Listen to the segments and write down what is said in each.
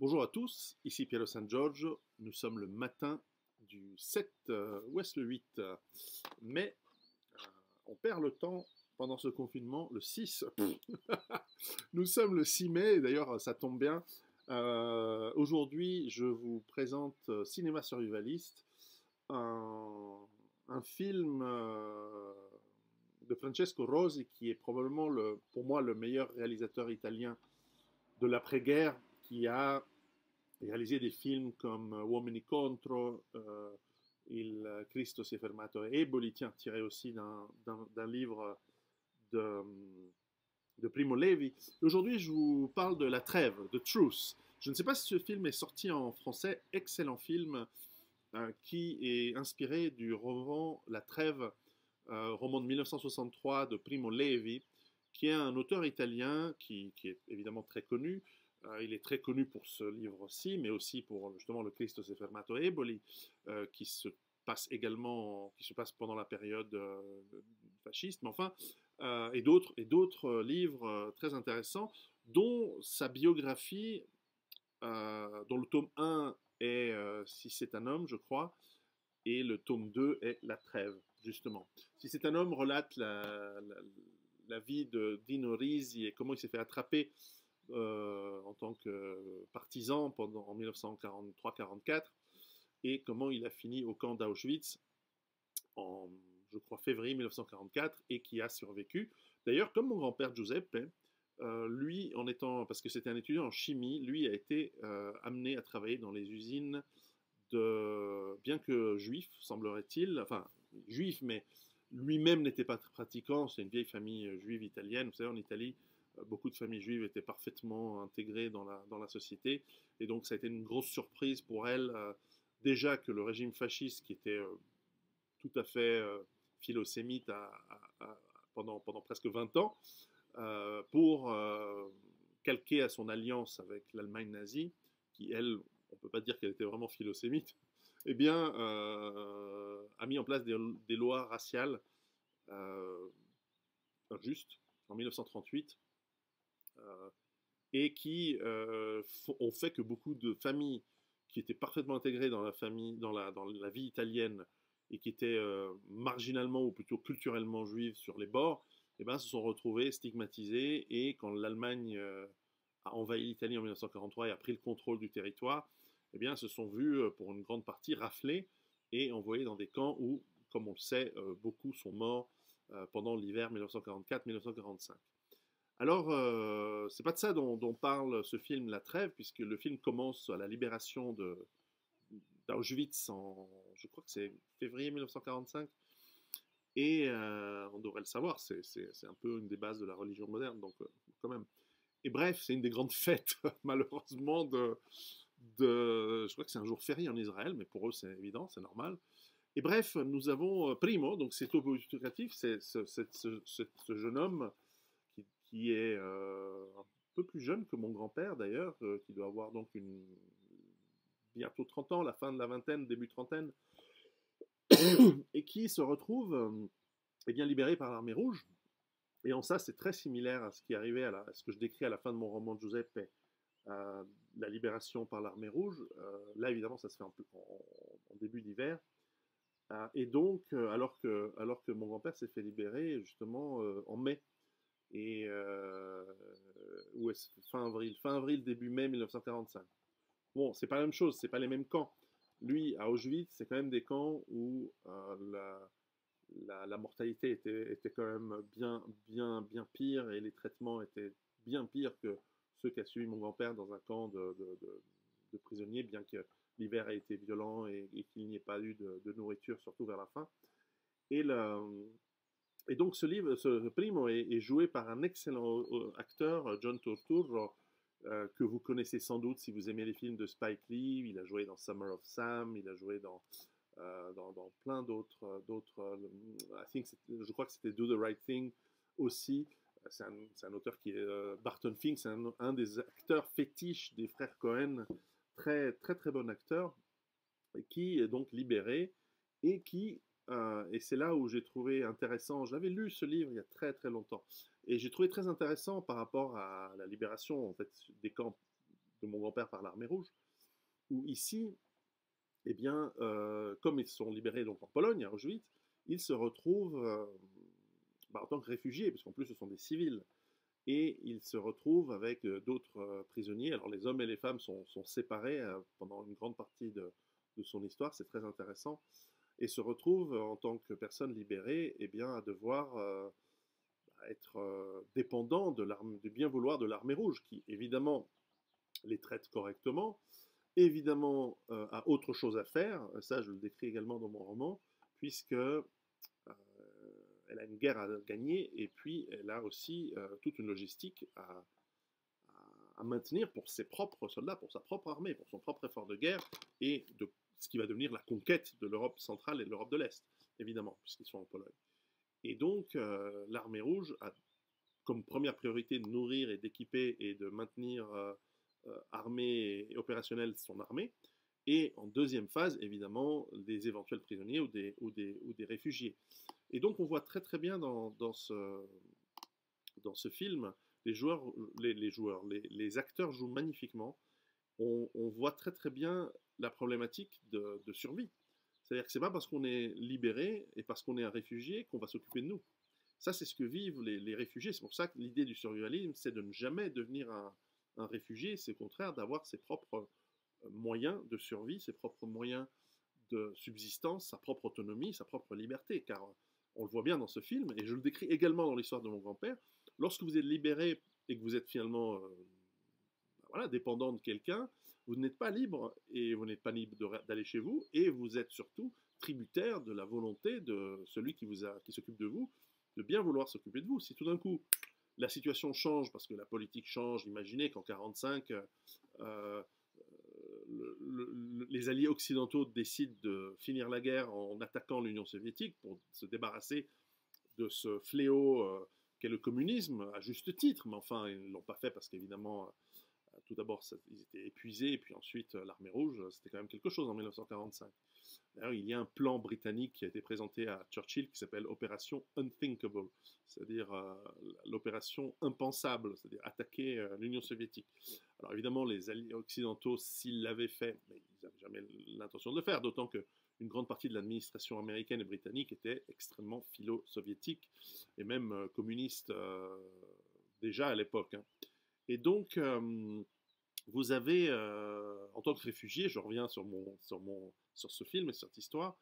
Bonjour à tous, ici Piero San Giorgio. Nous sommes le matin du 7 euh, ou est-ce le 8 mai. Euh, on perd le temps pendant ce confinement, le 6. Nous sommes le 6 mai, d'ailleurs ça tombe bien. Euh, aujourd'hui, je vous présente Cinéma Survivaliste, un, un film de Francesco Rosi qui est probablement le, pour moi le meilleur réalisateur italien de l'après-guerre qui a réalisé des films comme Uomini contro, euh, Il Cristo si fermato a Eboli, tiens, tiré aussi d'un livre de, Primo Levi. Aujourd'hui, je vous parle de La Trêve, de Truce. Je ne sais pas si ce film est sorti en français, excellent film euh, qui est inspiré du roman La Trêve, euh, roman de 1963 de Primo Levi, qui est un auteur italien qui est évidemment très connu, euh, il est très connu pour ce livre-ci, mais aussi pour justement le Cristo se fermato eboli, euh, qui se passe également, qui se passe pendant la période euh, fasciste, mais enfin, et d'autres et d'autres livres très intéressants, dont sa biographie, dont le tome 1 est Si c'est un homme, je crois, et le tome 2 est La Trêve, justement. Si c'est un homme relate la, la vie de Dino Risi et comment il s'est fait attraper euh, en tant que partisan pendant, en 1943-44 et comment il a fini au camp d'Auschwitz en, je crois, février 1944 et qui a survécu. D'ailleurs, comme mon grand-père Giuseppe, euh, lui, en étant, parce que c'était un étudiant en chimie, lui a été euh, amené à travailler dans les usines de, bien que juif, semblerait-il, enfin, juif, mais lui-même n'était pas pratiquant, c'est une vieille famille juive italienne, vous savez, en Italie, beaucoup de familles juives étaient parfaitement intégrées dans la, société. Et donc ça a été une grosse surprise pour elle, euh, déjà que le régime fasciste, qui était euh, tout à fait euh, philosémite pendant, presque 20 ans, pour calquer à son alliance avec l'Allemagne nazie, qui elle, on ne peut pas dire qu'elle était vraiment philosémite, eh bien, a mis en place des, des lois raciales injustes en 1938 euh, et qui euh, ont fait que beaucoup de familles qui étaient parfaitement intégrées dans la, famille, dans la, dans la vie italienne et qui étaient euh, marginalement ou plutôt culturellement juives sur les bords, eh ben, se sont retrouvées stigmatisées et quand l'Allemagne a envahi l'Italie en 1943 et a pris le contrôle du territoire, eh bien, se sont vues pour une grande partie raflées et envoyées dans des camps où, comme on le sait, beaucoup sont morts pendant l'hiver 1944-1945. Alors, euh, c'est pas de ça dont, parle ce film La Trêve, puisque le film commence à la libération d'Auschwitz en, je crois que c'est février 1945. Et euh, on devrait le savoir, c'est un peu une des bases de la religion moderne, donc euh, quand même. Et bref, c'est une des grandes fêtes, malheureusement, de, je crois que c'est un jour férié en Israël, mais pour eux c'est évident, c'est normal. Et bref, nous avons Primo, donc c'est autopublicatif, c'est ce, ce, jeune homme qui est euh, un peu plus jeune que mon grand-père d'ailleurs, euh, qui doit avoir donc bientôt 30 ans, la fin de la vingtaine, début trentaine, et qui se retrouve euh, eh bien libéré par l'armée rouge. Et en ça, c'est très similaire à ce qui arrivait à, ce que je décris à la fin de mon roman de Giuseppe, la libération par l'armée rouge. là, évidemment, ça se fait en, début d'hiver. et donc, alors que mon grand-père s'est fait libérer justement en mai et euh, fin avril, fin avril, début mai 1945. Bon, c'est pas la même chose, c'est pas les mêmes camps. Lui, à Auschwitz, c'est quand même des camps où euh, la, mortalité était, quand même bien, bien, bien pire et les traitements étaient bien pires que ceux qu'a suivi mon grand-père dans un camp de, prisonniers, bien que l'hiver ait été violent et, et qu'il n'y ait pas eu de, nourriture, surtout vers la fin. Et le, et donc ce livre, ce primo est, joué par un excellent euh, acteur, John Turturro, euh, que vous connaissez sans doute si vous aimez les films de Spike Lee. Il a joué dans Summer of Sam, il a joué dans, euh, dans, plein d'autres, d'autres. je crois que c'était Do the Right Thing aussi. C'est un, un, auteur qui est Barton Fink, c'est un, un, des acteurs fétiches des frères Cohen, très très très bon acteur, qui est donc libéré et qui euh, et c'est là où j'ai trouvé intéressant, j'avais lu ce livre il y a très très longtemps, et j'ai trouvé très intéressant par rapport à la libération des camps de mon grand-père par l'armée rouge, où ici, eh bien, comme ils sont libérés donc en Pologne, à Auschwitz, ils se retrouvent bah, en tant que réfugiés, parce qu'en plus ce sont des civils, et ils se retrouvent avec d'autres prisonniers. Alors les hommes et les femmes sont, séparés pendant une grande partie de son histoire, c'est très intéressant, et se retrouvent en tant que personnes libérées, eh bien, à devoir être euh, dépendant de du bien vouloir de l'armée rouge, qui évidemment les traite correctement, évidemment euh, a autre chose à faire, ça je le décris également dans mon roman, puisque euh, elle a une guerre à gagner et puis elle a aussi toute une logistique à, à, maintenir pour ses propres soldats, pour sa propre armée, pour son propre effort de guerre et de ce qui va devenir la conquête de l'Europe centrale et de l'Europe de l'Est, évidemment, puisqu'ils sont en Pologne. Et donc, euh, l'armée rouge a comme première priorité de nourrir et d'équiper et de maintenir euh, euh, armée et opérationnelle son armée. Et en deuxième phase, évidemment, des éventuels prisonniers ou des, ou des, ou des réfugiés. Et donc, on voit très très bien dans, dans, ce, dans ce film, les joueurs, les, joueurs, les, acteurs jouent magnifiquement. On, voit très très bien la problématique de, survie. C'est-à-dire que c'est pas parce qu'on est libéré et parce qu'on est un réfugié qu'on va s'occuper de nous. Ça, c'est ce que vivent les, réfugiés. C'est pour ça que l'idée du survivalisme, c'est de ne jamais devenir un, réfugié. C'est au contraire d'avoir ses propres euh, moyens de survie, ses propres moyens de subsistance, sa propre autonomie, sa propre liberté. Car on le voit bien dans ce film, et je le décris également dans l'histoire de mon grand-père, lorsque vous êtes libéré et que vous êtes finalement euh, voilà, dépendant de quelqu'un, vous n'êtes pas libre et vous n'êtes pas libre d'aller chez vous et vous êtes surtout tributaire de la volonté de celui qui qui s'occupe de vous, de bien vouloir s'occuper de vous. Si tout d'un coup la situation change parce que la politique change, imaginez qu'en 45 euh, les alliés occidentaux décident de finir la guerre en attaquant l'Union soviétique pour se débarrasser de ce fléau euh, qu'est le communisme, à juste titre, mais enfin, ils ne l'ont pas fait parce qu'évidemment, tout d'abord, ils étaient épuisés, et puis ensuite, euh, l'armée rouge, euh, c'était quand même quelque chose en 1945. D'ailleurs, il y a un plan britannique qui a été présenté à Churchill qui s'appelle Opération Unthinkable, c'est-à-dire euh, l'opération impensable, c'est-à-dire attaquer l'Union soviétique. Alors évidemment, les alliés occidentaux, s'ils l'avaient fait, ils n'avaient jamais l'intention de le faire, d'autant que une grande partie de l'administration américaine et britannique était extrêmement philo-soviétique et même communiste déjà à l'époque. Hein. Et donc, vous avez, en tant que réfugié, je reviens sur, mon, sur, mon, sur ce film et sur cette histoire,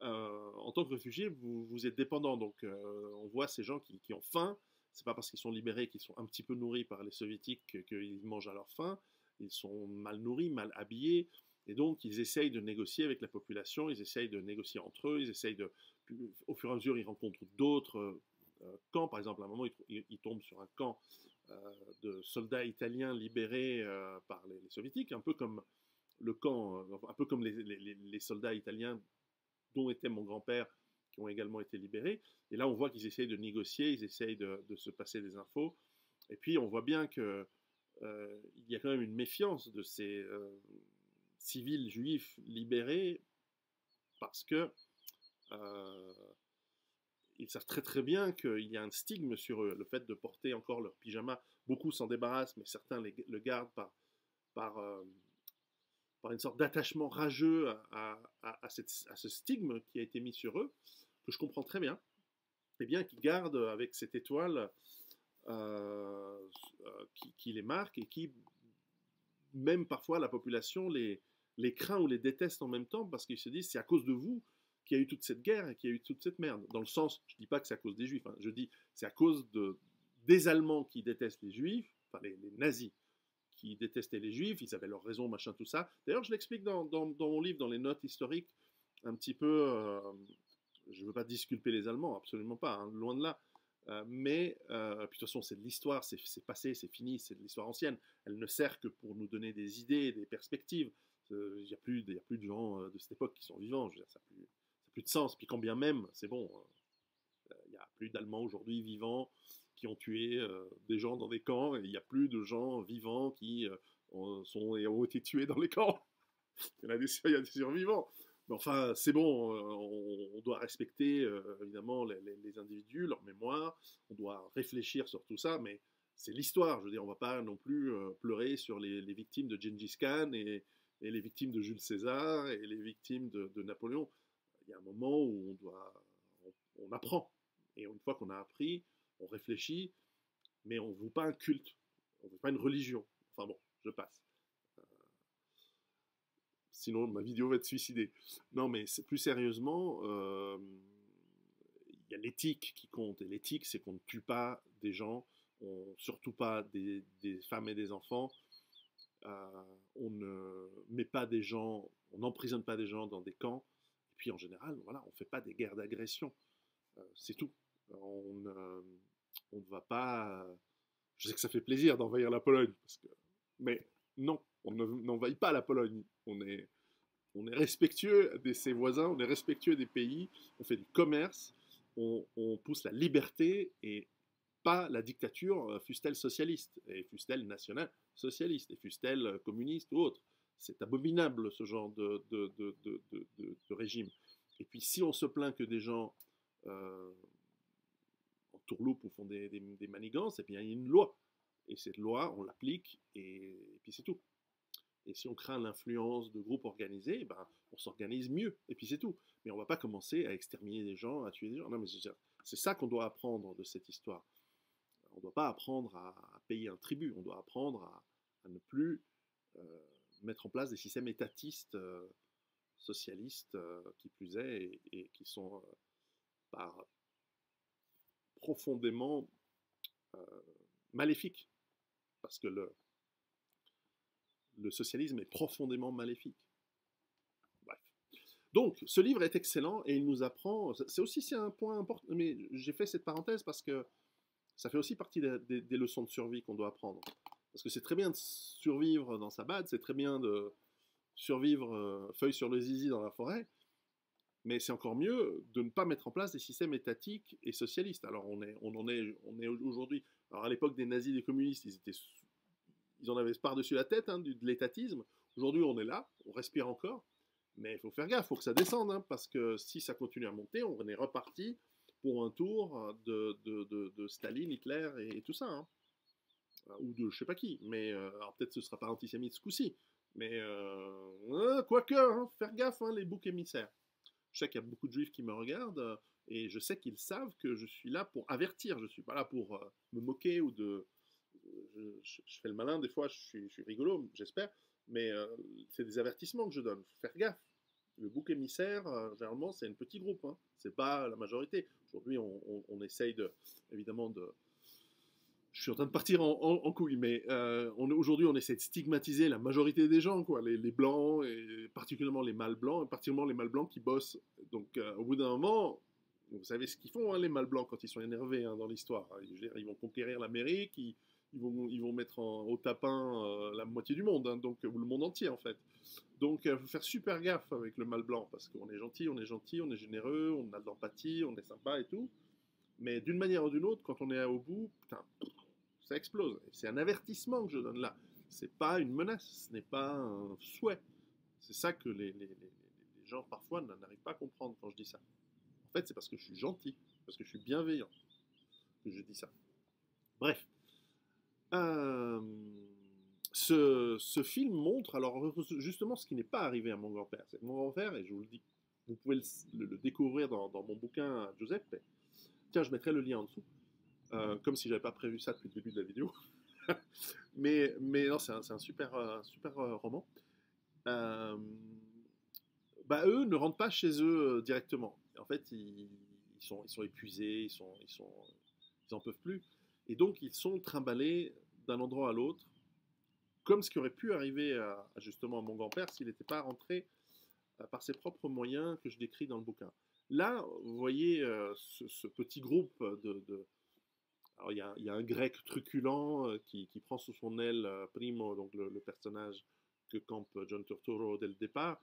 en tant que réfugié, vous, êtes dépendant. Donc, on voit ces gens qui, ont faim. C'est pas parce qu'ils sont libérés qu'ils sont un petit peu nourris par les soviétiques qu'ils mangent à leur faim. Ils sont mal nourris, mal habillés. Et donc, ils essayent de négocier avec la population, ils essayent de négocier entre eux, ils essayent de. Au fur et à mesure, ils rencontrent d'autres camps. Par exemple, à un moment, ils, tombent sur un camp de soldats italiens libérés euh, par les, soviétiques, un peu comme le camp, euh, un peu comme les, soldats italiens dont était mon grand-père, qui ont également été libérés. Et là, on voit qu'ils essayent de négocier, ils essayent de, se passer des infos. Et puis, on voit bien que il y a quand même une méfiance de ces civils juifs libérés parce que ils savent très très bien qu'il y a un stigme sur eux. Le fait de porter encore leur pyjama, beaucoup s'en débarrassent, mais certains le gardent par, par, euh, par une sorte d'attachement rageux à, à, ce stigme qui a été mis sur eux, que je comprends très bien, et bien qui gardent avec cette étoile euh, euh, qui, qui, les marque et qui, même parfois, la population les, les craint ou les déteste en même temps parce qu'ils se disent c'est à cause de vous qu'il a eu toute cette guerre et qu'il y a eu toute cette merde. Dans le sens, je ne dis pas que c'est à cause des juifs, hein, je dis c'est à cause de, des Allemands qui détestent les juifs, enfin les, nazis qui détestaient les juifs, ils avaient leur raison, machin, tout ça. D'ailleurs, je l'explique dans, mon livre, dans les notes historiques, un petit peu, euh, je ne veux pas disculper les Allemands, absolument pas, hein, loin de là. Euh, mais, euh, puis de toute façon, c'est de l'histoire, c'est passé, c'est fini, c'est de l'histoire ancienne. Elle ne sert que pour nous donner des idées, des perspectives. Il n'y a, a plus de gens de cette époque qui sont vivants. Je veux dire, ça plus, de sens. Puis quand bien même, c'est bon, il hein. n'y a plus d'Allemands aujourd'hui vivants qui ont tué euh, des gens dans des camps, il n'y a plus de gens vivants qui euh, ont été tués dans les camps. il, y a des, survivants. Mais enfin, c'est bon, euh, on, doit respecter évidemment les, individus, leur mémoire, on doit réfléchir sur tout ça, mais c'est l'histoire. Je veux dire, on va pas non plus pleurer sur les, victimes de Gengis Khan et, les victimes de Jules César et les victimes de, Napoléon. Il y a un moment où on doit, on, apprend. Et une fois qu'on a appris, on réfléchit, mais on ne veut pas un culte, on ne veut pas une religion. Enfin bon, je passe. sinon, ma vidéo va être suicidée. Non, mais plus sérieusement, il y a l'éthique qui compte. Et l'éthique, c'est qu'on ne tue pas des gens, surtout pas des, femmes et des enfants. Euh, on ne met pas des gens, on n'emprisonne pas des gens dans des camps. Puis en général, voilà, on ne fait pas des guerres d'agression. Euh, c'est tout. On, ne va pas. Je sais que ça fait plaisir d'envahir la Pologne, mais non, on n'envahit pas la Pologne. On est, on est respectueux de ses voisins, on est respectueux des pays, on fait du commerce, on, pousse la liberté et pas la dictature, euh, fût-elle socialiste, et fût-elle nationale socialiste, et fût-elle euh, communiste ou autre. C'est abominable ce genre de, régime. Et puis si on se plaint que des gens euh, en tourloupe ou font des, manigances, et eh bien il y a une loi. Et cette loi, on l'applique, et, puis c'est tout. Et si on craint l'influence de groupes organisés, eh ben, on s'organise mieux, et puis c'est tout. Mais on ne va pas commencer à exterminer des gens, à tuer des gens. Non, mais c'est ça qu'on doit apprendre de cette histoire. On ne doit pas apprendre à, payer un tribut, on doit apprendre à, ne plus euh, mettre en place des systèmes étatistes, euh, socialistes, euh, qui plus est, et, qui sont par profondément maléfiques. Parce que le, socialisme est profondément maléfique. Donc, ce livre est excellent et il nous apprend. C'est aussi un point important, mais j'ai fait cette parenthèse parce que ça fait aussi partie des, leçons de survie qu'on doit apprendre. Parce que c'est très bien de survivre dans sa bad, c'est très bien de survivre euh, feuille sur le zizi dans la forêt, mais c'est encore mieux de ne pas mettre en place des systèmes étatiques et socialistes. Alors on, est, on en est, on est aujourd'hui. Alors à l'époque des nazis, des communistes, ils étaient, ils en avaient par-dessus la tête hein, de l'étatisme. Aujourd'hui, on est là, on respire encore. Mais il faut faire gaffe, il faut que ça descende, hein, parce que si ça continue à monter, on est reparti pour un tour de, de, de, Staline, Hitler et, tout ça. Hein. Ou de je sais pas qui. Mais euh, peut-être ce sera pas antisémite ce coup-ci. Mais euh, quoique, hein, faire gaffe, les boucs émissaires. Je sais qu'il y a beaucoup de juifs qui me regardent et je sais qu'ils savent que je suis là pour avertir. Je suis pas là pour euh, me moquer ou de. Je, fais le malin des fois, je suis, rigolo, j'espère. Mais c'est des avertissements que je donne. Faire gaffe le bouc émissaire, euh, généralement, c'est un petit groupe. Hein. C'est pas la majorité. Aujourd'hui, on, essaye de, évidemment, de. Je suis en train de partir en, couille, mais euh, aujourd'hui, on essaie de stigmatiser la majorité des gens, les, blancs, et particulièrement les mâles blancs, et particulièrement les mâles blancs qui bossent. Donc, euh, au bout d'un moment, vous savez ce qu'ils font, hein, les mâles blancs, quand ils sont énervés hein, dans l'histoire. Ils, vont conquérir l'Amérique, ils, vont, ils vont mettre au tapin la moitié du monde, hein, donc, le monde entier, en fait. Donc, il faut faire super gaffe avec le mal blanc, parce qu'on est gentil, on est gentil, on est généreux, on a de l'empathie, on est sympa et tout. Mais d'une manière ou d'une autre, quand on est au bout, putain, ça explose. C'est un avertissement que je donne là. C'est pas une menace, ce n'est pas un souhait. C'est ça que les, gens parfois n'arrivent pas à comprendre quand je dis ça. En fait, c'est parce que je suis gentil, parce que je suis bienveillant que je dis ça. Bref. Euh ce, film montre alors justement ce qui n'est pas arrivé à mon grand-père. C'est mon grand-père, et je vous le dis, vous pouvez le, découvrir dans, mon bouquin Giuseppe. Tiens, je mettrai le lien en dessous, euh, comme si j'avais pas prévu ça depuis le début de la vidéo. mais, mais non, c'est un, super, euh, super euh, roman. bah, eux ne rentrent pas chez eux directement. En fait, ils, sont, ils sont épuisés, ils, sont, ils, sont, ils en peuvent plus. Et donc, ils sont trimballés d'un endroit à l'autre comme ce qui aurait pu arriver à, justement à mon grand-père s'il n'était pas rentré par ses propres moyens que je décris dans le bouquin. Là, vous voyez ce, petit groupe de... Il y, a, un grec truculent euh, qui, prend sous son aile Primo, donc le, personnage que campe John Turturro dès le départ.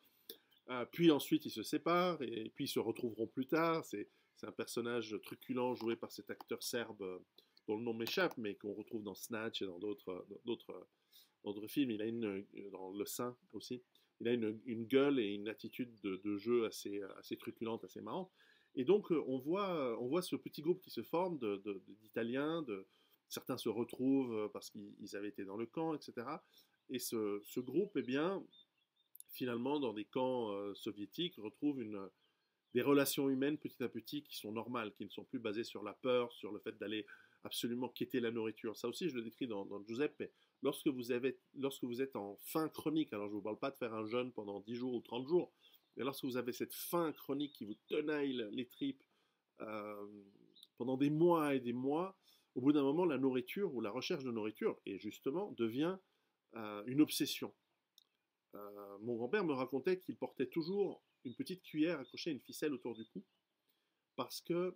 puis ensuite, ils se séparent et, puis ils se retrouveront plus tard. C'est un personnage truculent joué par cet acteur serbe dont le nom m'échappe, mais qu'on retrouve dans Snatch et dans d'autres films, il a une, euh, Le Saint aussi, il a une, gueule et une attitude de, de, jeu assez, assez truculente, assez marrante. Et donc, euh, on voit, on voit ce petit groupe qui se forme d'Italiens, certains se retrouvent parce qu'ils avaient été dans le camp, etc. Et ce, groupe, eh bien, finalement, dans des camps soviétiques, retrouve des relations humaines petit à petit qui sont normales, qui ne sont plus basées sur la peur, sur le fait d'aller absolument quitter la nourriture. Ça aussi, je le décris dans, Giuseppe, lorsque vous, lorsque vous êtes en fin chronique, alors je ne vous parle pas de faire un jeûne pendant 10 jours ou 30 jours, mais lorsque vous avez cette fin chronique qui vous tenaille les tripes euh, pendant des mois et des mois, au bout d'un moment, la nourriture ou la recherche de nourriture, et justement, devient euh, une obsession. Euh, mon grand-père me racontait qu'il portait toujours une petite cuillère accrochée à une ficelle autour du cou, parce que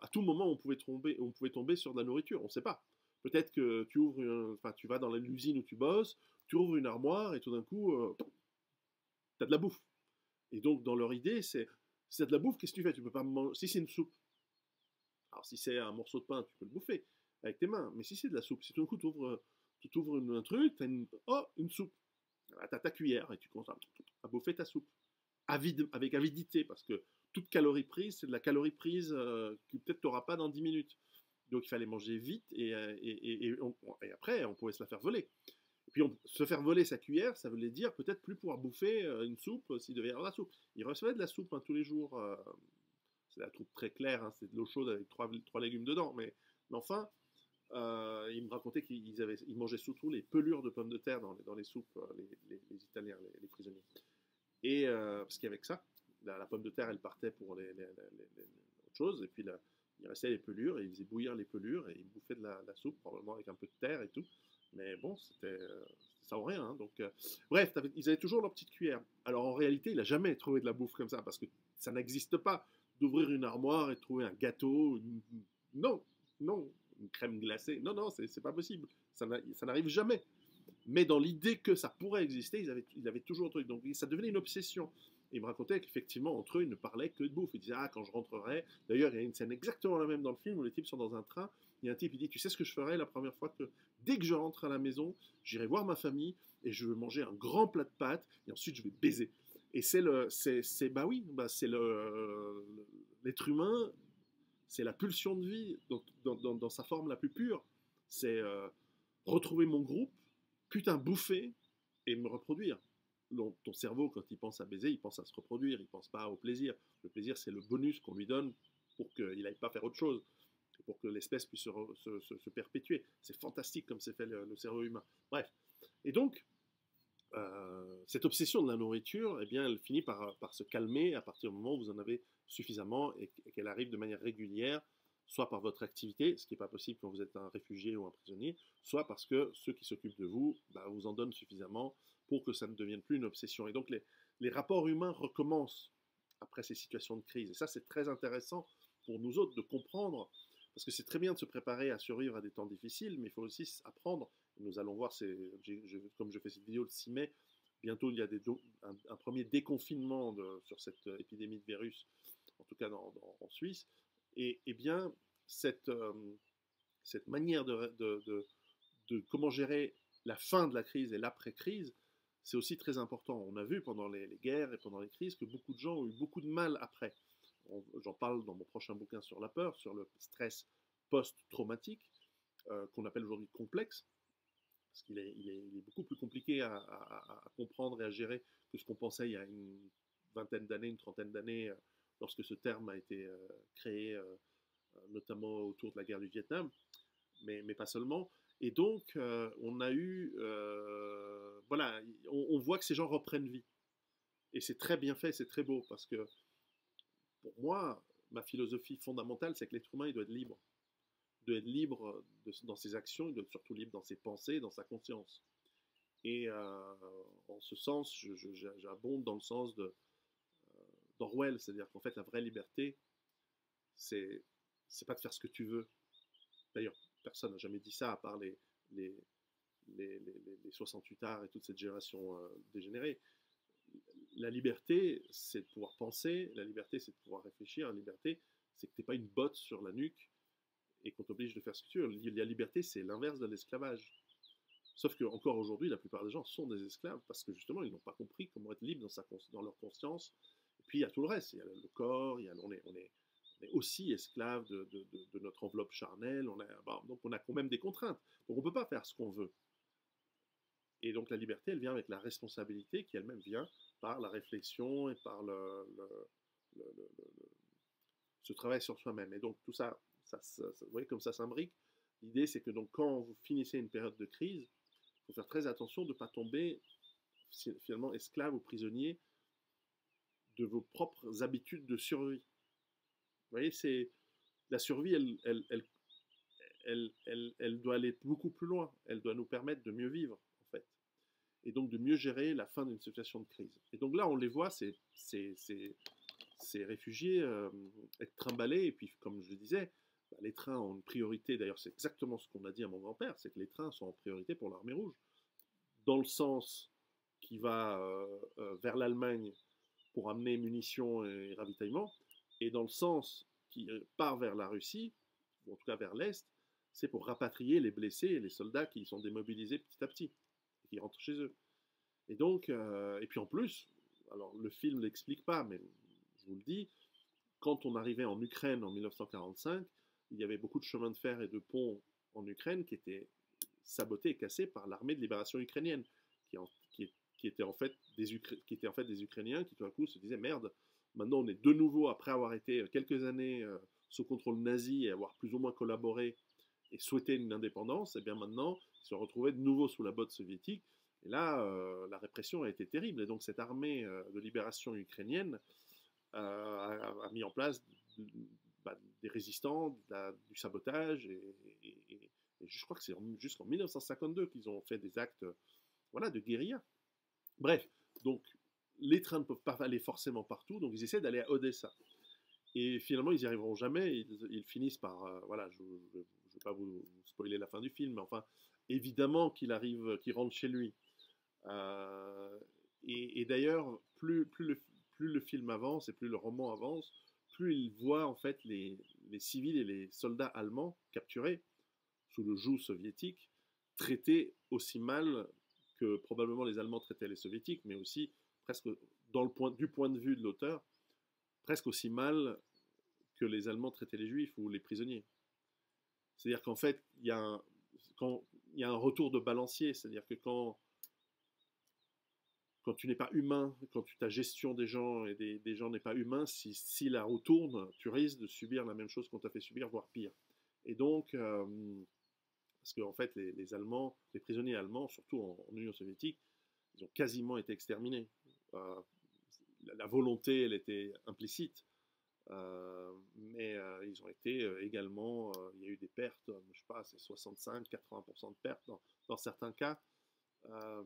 à tout moment, on pouvait, tomber, on pouvait tomber sur de la nourriture, on ne sait pas. Peut-être que tu ouvres, enfin, tu vas dans l'usine où tu bosses, tu ouvres une armoire et tout d'un coup, de la bouffe. Et donc, dans leur idée, c'est, c'est de la bouffe, qu'est-ce que tu fais? Tu peux pas manger. Si c'est une soupe, alors si c'est un morceau de pain, tu peux le bouffer avec tes mains. Mais si c'est de la soupe, si tout d'un coup tu ouvres, tu ouvres un truc, tu as une, oh, une soupe. Tu as ta cuillère et tu commences à, bouffer ta soupe. avec avidité, parce que toute calorie prise, c'est de la calorie prise euh, que peut-être tu n'auras pas dans 10 minutes. Donc il fallait manger vite et, euh, et, après on pouvait se la faire voler. Puis se faire voler sa cuillère, ça voulait dire peut-être plus pouvoir bouffer euh, une soupe s'il devait y avoir de la soupe. Il recevait de la soupe hein, tous les jours. Euh, c'est la soupe très claire, hein, c'est de l'eau chaude avec trois, trois, légumes dedans. Mais, enfin, il me racontait qu'ils ils mangeaient surtout les pelures de pommes de terre dans les, dans les soupes, les, Italiens, les, prisonniers. Et parce qu'avec ça, la, pomme de terre, elle partait pour les, autre chose, et puis la, il restait les pelures et il faisait bouillir les pelures et il bouffait de la, soupe, probablement avec un peu de terre et tout. Mais bon, c'était euh, ça ou rien. Hein. donc, euh, bref, ils avaient toujours leur petite cuillère. Alors en réalité, il n'a jamais trouvé de la bouffe comme ça parce que ça n'existe pas d'ouvrir une armoire et trouver un gâteau. Non, non, une crème glacée. Non, non, c'est pas possible. Ça n'arrive jamais. Mais dans l'idée que ça pourrait exister, ils avaient, ils toujours un truc. Donc ça devenait une obsession il me racontait qu'effectivement, entre eux, ils ne parlaient que de bouffe. Il disait, ah, quand je rentrerai. D'ailleurs, il y a une scène exactement la même dans le film où les types sont dans un train. Il y a un type, il dit, tu sais ce que je ferai la première fois que, dès que je rentre à la maison, j'irai voir ma famille et je vais manger un grand plat de pâtes et ensuite je vais baiser. Et c'est le, c'est, bah oui, bah c'est le, l'être humain, c'est la pulsion de vie dans, dans, dans, sa forme la plus pure. C'est euh, retrouver mon groupe, putain bouffer et me reproduire ton cerveau, quand il pense à baiser, il pense à se reproduire, il pense pas au plaisir. Le plaisir, c'est le bonus qu'on lui donne pour qu'il n'aille pas faire autre chose, pour que l'espèce puisse se, perpétuer. C'est fantastique comme c'est fait le, cerveau humain. Bref. Et donc, euh, cette obsession de la nourriture, eh bien, elle finit par, se calmer à partir du moment où vous en avez suffisamment et, qu'elle arrive de manière régulière, soit par votre activité, ce qui n'est pas possible quand vous êtes un réfugié ou un prisonnier, soit parce que ceux qui s'occupent de vous bah, vous en donnent suffisamment pour que ça ne devienne plus une obsession. Et donc les rapports humains recommencent après ces situations de crise. Et ça, c'est très intéressant pour nous autres de comprendre, parce que c'est très bien de se préparer à survivre à des temps difficiles, mais il faut aussi apprendre. Nous allons voir, comme je fais cette vidéo le 6 mai, bientôt il y a un, premier déconfinement sur cette épidémie de virus, en tout cas en Suisse. Et, et, bien, cette, euh, manière de, comment gérer la fin de la crise et l'après-crise, c'est aussi très important. On a vu pendant les, guerres et pendant les crises que beaucoup de gens ont eu beaucoup de mal après. J'en parle dans mon prochain bouquin sur la peur, sur le stress post-traumatique, euh, qu'on appelle aujourd'hui complexe, parce qu'il est, beaucoup plus compliqué à, comprendre et à gérer que ce qu'on pensait il y a une vingtaine d'années, une trentaine d'années, euh, lorsque ce terme a été euh, créé, notamment autour de la guerre du Vietnam, mais, pas seulement. Et donc, on a eu, voilà, on, voit que ces gens reprennent vie. Et c'est très bien fait, c'est très beau, parce que pour moi, ma philosophie fondamentale, c'est que l'être humain, il doit être libre. Il doit être libre dans ses actions, il doit être surtout libre dans ses pensées, dans sa conscience. Et euh, en ce sens, j'abonde dans le sens de d'Orwell, c'est-à-dire qu'en fait, la vraie liberté, c'est c'est pas de faire ce que tu veux. D'ailleurs, personne n'a jamais dit ça à part les, 68 arts et toute cette génération euh, dégénérée. La liberté, c'est de pouvoir penser, la liberté, c'est de pouvoir réfléchir, la liberté, c'est que tu n'es pas une botte sur la nuque et qu'on t'oblige de faire ce que tu veux. La liberté, c'est l'inverse de l'esclavage. Sauf que encore aujourd'hui, la plupart des gens sont des esclaves parce que justement, ils n'ont pas compris comment être libre dans, leur conscience. Et puis il y a tout le reste. Il y a le corps, on est aussi esclave de, notre enveloppe charnelle, on a, donc on a quand même des contraintes. Donc on ne peut pas faire ce qu'on veut. Et donc la liberté, elle vient avec la responsabilité qui elle-même vient par la réflexion et par le, ce travail sur soi-même. Et donc tout ça, ça, vous voyez comme ça s'imbrique. L'idée, c'est que donc quand vous finissez une période de crise, il faut faire très attention de ne pas tomber finalement esclave ou prisonnier de vos propres habitudes de survie. Vous voyez, c'est la survie, elle, elle, elle, elle, doit aller beaucoup plus loin. Elle doit nous permettre de mieux vivre, et donc de mieux gérer la fin d'une situation de crise. Et donc là, on les voit, c'est ces réfugiés euh, être trimballés, et puis comme je le disais, bah, les trains ont une priorité, d'ailleurs c'est exactement ce qu'on a dit à mon grand-père, c'est que les trains sont en priorité pour l'armée rouge, dans le sens qui va euh, euh, vers l'Allemagne pour amener munitions et ravitaillement, et dans le sens qui part vers la Russie, ou en tout cas vers l'Est, c'est pour rapatrier les blessés et les soldats qui sont démobilisés petit à petit, et qui rentrent chez eux. Et donc, et puis en plus, alors le film ne l'explique pas, mais je vous le dis, quand on arrivait en Ukraine en 1945, il y avait beaucoup de chemins de fer et de ponts en Ukraine qui étaient sabotés et cassés par l'armée de libération ukrainienne, qui, étaient en fait des qui étaient en fait des Ukrainiens qui tout d'un coup se disaient merde, maintenant on est de nouveau, après avoir été quelques années euh, sous contrôle nazi et avoir plus ou moins collaboré et souhaité une indépendance, et eh bien maintenant se retrouvaient de nouveau sous la botte soviétique. Et là, euh, la répression a été terrible. Et donc cette armée euh, de libération ukrainienne a, mis en place bah, des résistants, du sabotage, et, je crois que c'est jusqu'en 1952 qu'ils ont fait des actes voilà, de guérilla. Bref, donc les trains ne peuvent pas aller forcément partout, donc ils essaient d'aller à Odessa. Et finalement, ils n'y arriveront jamais, ils, finissent par... Euh, voilà, je ne vais pas vous, spoiler la fin du film, mais enfin, évidemment qu'il arrive, qu'il rentre chez lui. Euh, et, d'ailleurs, plus, plus, le, plus le film avance et plus le roman avance, plus il voit en fait les, civils et les soldats allemands capturés sous le joug soviétique traités aussi mal que probablement les Allemands traitaient les soviétiques, mais aussi presque dans le point, du point de vue de l'auteur, presque aussi mal que les Allemands traitaient les Juifs ou les prisonniers. C'est-à-dire qu'en fait, il y, a il y a un retour de balancier, c'est-à-dire que quand quand tu n'es pas humain, quand ta gestion des gens et des, gens n'est pas humain, si, la roue tourne, tu risques de subir la même chose qu'on t'a fait subir, voire pire. Et donc, euh, parce qu'en en fait, les, Allemands, les prisonniers allemands, surtout en, Union soviétique, ils ont quasiment été exterminés. Euh, la, volonté, elle était implicite, mais ils ont été également, il y a eu des pertes, je ne sais pas, c'est 65-80% de pertes dans, certains cas. Euh,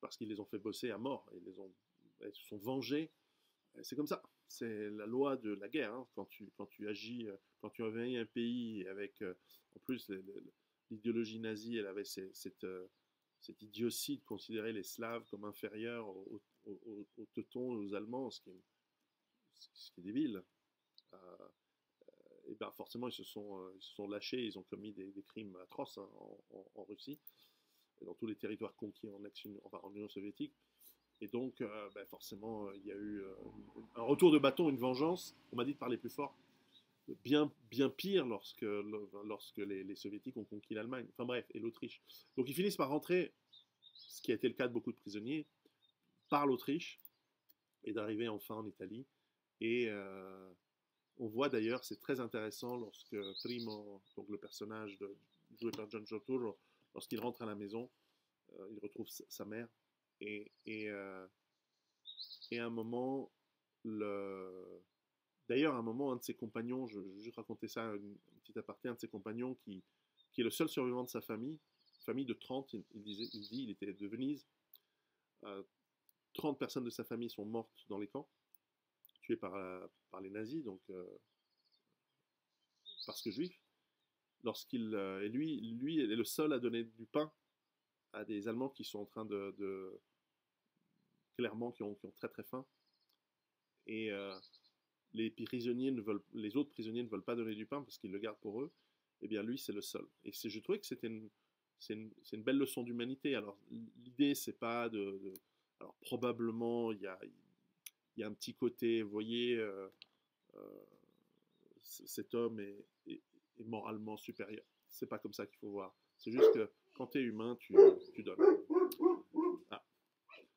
parce qu'ils les ont fait bosser à mort, ils, les ont, ils se sont vengés. C'est comme ça, c'est la loi de la guerre. Hein. Quand, tu, quand tu agis, euh, quand tu envahis un pays avec, euh, en plus, l'idéologie nazie, elle avait cette, cette, idiotie de considérer les Slaves comme inférieurs aux, Teutons, aux Allemands, ce qui est, ce qui est débile. Et ben forcément, ils se sont, ils se sont lâchés, ils ont commis des, crimes atroces hein, en, Russie dans tous les territoires conquis en, Union soviétique. Et donc, euh, ben, forcément, euh, il y a eu euh, un retour de bâton, une vengeance, on m'a dit de parler plus fort, bien, bien pire lorsque, lorsque les, soviétiques ont conquis l'Allemagne, enfin bref, et l'Autriche. Donc ils finissent par rentrer, ce qui a été le cas de beaucoup de prisonniers, par l'Autriche, et d'arriver enfin en Italie. Et on voit d'ailleurs, c'est très intéressant lorsque Primo, donc le personnage joué par John Turturro, lorsqu'il rentre à la maison, euh, il retrouve sa mère et, et, euh, et à un moment, le... d'ailleurs, un moment, un de ses compagnons, je, vais juste raconter ça, une, petite aparté, un de ses compagnons qui, qui est le seul survivant de sa famille, famille de 30, il, disait, il dit, il était de Venise, 30 euh, personnes de sa famille sont mortes dans les camps, tuées par, par les nazis, donc parce que juifs lorsqu'il euh, et lui, lui est le seul à donner du pain à des Allemands qui sont en train de, clairement qui ont, qui ont, très très faim. Et euh, les prisonniers ne veulent, les autres prisonniers ne veulent pas donner du pain parce qu'ils le gardent pour eux. Eh bien, lui, c'est le seul. Et je trouvais que c'était une, c'est une, belle leçon d'humanité. Alors, l'idée, c'est pas de, alors probablement, il y a, il y a un petit côté, voyez. Euh, cet homme est, moralement supérieur. C'est pas comme ça qu'il faut voir. C'est juste que quand tu es humain, tu, donnes. Ah.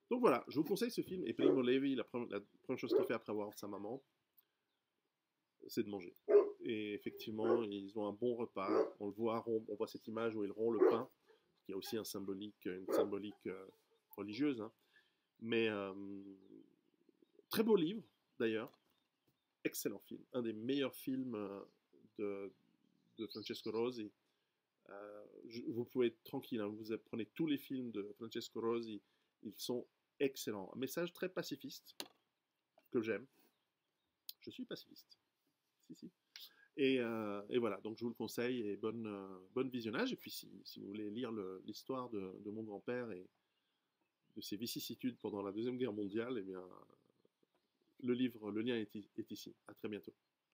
Donc voilà, je vous conseille ce film. Et Primo Levi, la première, la première chose qu'il fait après avoir sa maman, c'est de manger. Et effectivement, ils ont un bon repas. On le voit, on voit cette image où ils rompt le pain. Il y a aussi un symbolique, une symbolique euh, religieuse. Hein. Mais euh, très beau livre, d'ailleurs. Excellent film. Un des meilleurs films euh, de, de Francesco Rosi. vous pouvez être tranquille, hein. vous prenez tous les films de Francesco Rosi, ils sont excellents. Un message très pacifiste que j'aime. Je suis pacifiste. Euh, et, voilà, donc je vous le conseille et bonne, euh, visionnage. Et puis si, vous voulez lire l'histoire de, mon grand-père et de ses vicissitudes pendant la Deuxième Guerre mondiale, eh bien, le livre, le lien est, ici. À très bientôt.